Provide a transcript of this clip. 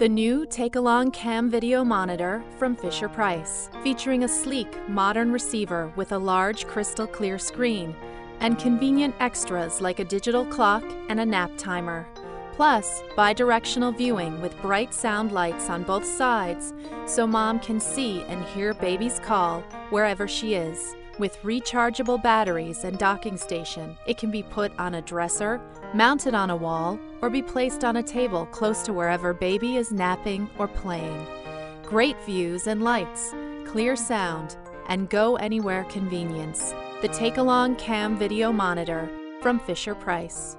The new Take-Along Cam Video Monitor from Fisher-Price, featuring a sleek, modern receiver with a large crystal clear screen and convenient extras like a digital clock and a nap timer. Plus, bidirectional viewing with bright sound lights on both sides so mom can see and hear baby's call wherever she is. With rechargeable batteries and docking station, it can be put on a dresser, mounted on a wall, or be placed on a table close to wherever baby is napping or playing. Great views and lights, clear sound, and go anywhere convenience. The Take Along Cam Video Monitor from Fisher Price.